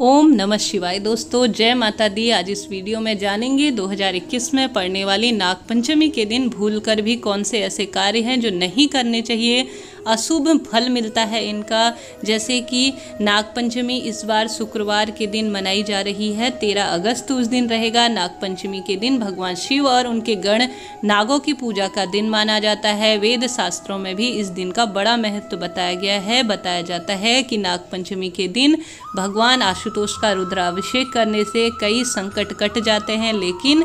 ओम नमः शिवाय। दोस्तों, जय माता दी। आज इस वीडियो में जानेंगे 2021 में पड़ने वाली नाग पंचमी के दिन भूलकर भी कौन से ऐसे कार्य हैं जो नहीं करने चाहिए। अशुभ फल मिलता है इनका, जैसे कि नाग पंचमी इस बार शुक्रवार के दिन मनाई जा रही है। तेरह अगस्त उस दिन रहेगा। नाग पंचमी के दिन भगवान शिव और उनके गण नागों की पूजा का दिन माना जाता है। वेद शास्त्रों में भी इस दिन का बड़ा महत्व बताया गया है। बताया जाता है कि नाग पंचमी के दिन भगवान आशुतोष का रुद्राभिषेक करने से कई संकट कट जाते हैं लेकिन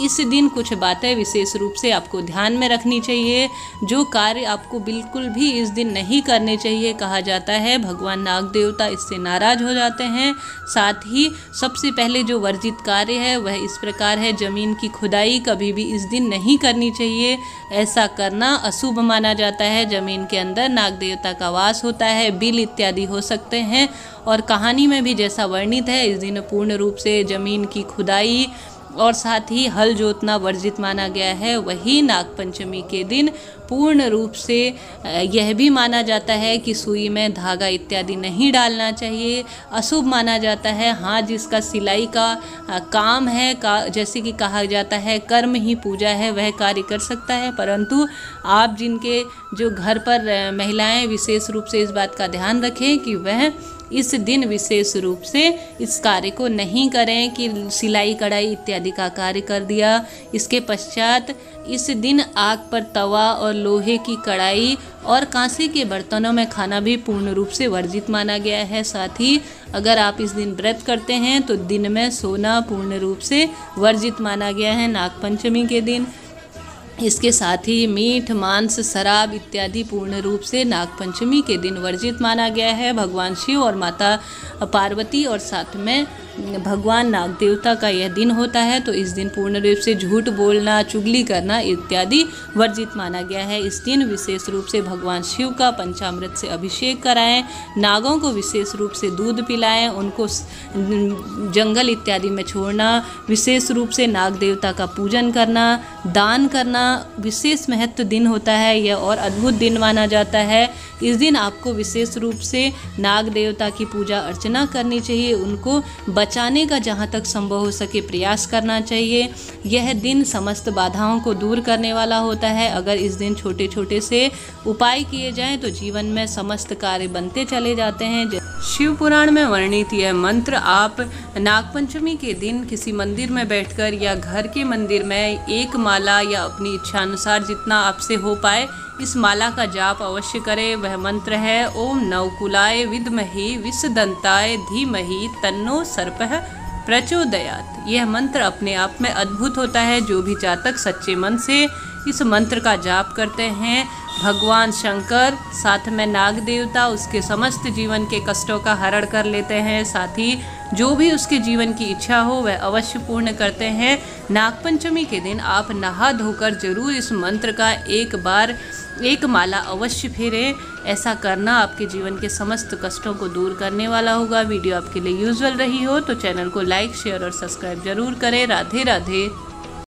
इस दिन कुछ बातें विशेष रूप से आपको ध्यान में रखनी चाहिए, जो कार्य आपको बिल्कुल भी इस दिन नहीं करने चाहिए कहा जाता है। भगवान नाग देवता इससे नाराज़ हो जाते हैं। साथ ही सबसे पहले जो वर्जित कार्य है, वह इस प्रकार है, ज़मीन की खुदाई कभी भी इस दिन नहीं करनी चाहिए। ऐसा करना अशुभ माना जाता है। ज़मीन के अंदर नाग देवता का वास होता है, बिल इत्यादि हो सकते हैं। और कहानी में भी जैसा वर्णित है, इस दिन पूर्ण रूप से ज़मीन की खुदाई और साथ ही हल जोतना वर्जित माना गया है। वही नागपंचमी के दिन पूर्ण रूप से यह भी माना जाता है कि सुई में धागा इत्यादि नहीं डालना चाहिए। अशुभ माना जाता है। हाँ जिसका सिलाई का काम है, का, जैसे कि कहा जाता है, कर्म ही पूजा है, वह कार्य कर सकता है। परंतु आप जिनके, जो घर पर महिलाएँ, विशेष रूप से इस बात का ध्यान रखें कि वह इस दिन विशेष रूप से इस कार्य को नहीं करें कि सिलाई, कढ़ाई इत्यादि का कार्य कर दिया। इसके पश्चात इस दिन आग पर तवा और लोहे की कढ़ाई और कांसे के बर्तनों में खाना भी पूर्ण रूप से वर्जित माना गया है। साथ ही अगर आप इस दिन व्रत करते हैं तो दिन में सोना पूर्ण रूप से वर्जित माना गया है नागपंचमी के दिन। इसके साथ ही मीठ, मांस, शराब इत्यादि पूर्ण रूप से नागपंचमी के दिन वर्जित माना गया है। भगवान शिव और माता पार्वती और साथ में भगवान नाग देवता का यह दिन होता है तो इस दिन पूर्ण रूप से झूठ बोलना, चुगली करना इत्यादि वर्जित माना गया है। इस दिन विशेष रूप से भगवान शिव का पंचामृत से अभिषेक कराएँ, नागों को विशेष रूप से दूध पिलाएँ, उनको जंगल इत्यादि में छोड़ना, विशेष रूप से नाग देवता का पूजन करना, दान करना, विशेष महत्व दिन होता है, यह और अद्भुत दिन माना जाता है। इस दिन आपको विशेष रूप से नाग देवता की पूजा अर्चना करनी चाहिए, उनको बचाने का जहाँ तक संभव हो सके प्रयास करना चाहिए। यह दिन समस्त बाधाओं को दूर करने वाला होता है। अगर इस दिन छोटे छोटे से उपाय किए जाएँ तो जीवन में समस्त कार्य बनते चले जाते हैं। शिव पुराण में वर्णित यह मंत्र, आप नागपंचमी के दिन किसी मंदिर में बैठकर या घर के मंदिर में एक माला या अपनी इच्छा अनुसार जितना आपसे हो पाए, इस माला का जाप अवश्य करें। वह मंत्र है, ओम नवकुलाय विद्महि विषदंताय धीमहि तन्नो सर्प प्रचोदयात। यह मंत्र अपने आप में अद्भुत होता है, जो भी जातक सच्चे मन से इस मंत्र का जाप करते हैं। भगवान शंकर, साथ में नाग देवता उसके समस्त जीवन के कष्टों का हरण कर लेते हैं। साथ ही, जो भी उसके जीवन की इच्छा हो, वह अवश्य पूर्ण करते हैं। नागपंचमी के दिन आप नहा धोकर ज़रूर इस मंत्र का एक बार, एक माला अवश्य फेरें। ऐसा करना आपके जीवन के समस्त कष्टों को दूर करने वाला होगा। वीडियो आपके लिए यूजल रही हो तो चैनल को लाइक, शेयर और सब्सक्राइब ज़रूर करें। राधे राधे।